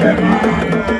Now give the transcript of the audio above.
Queimada!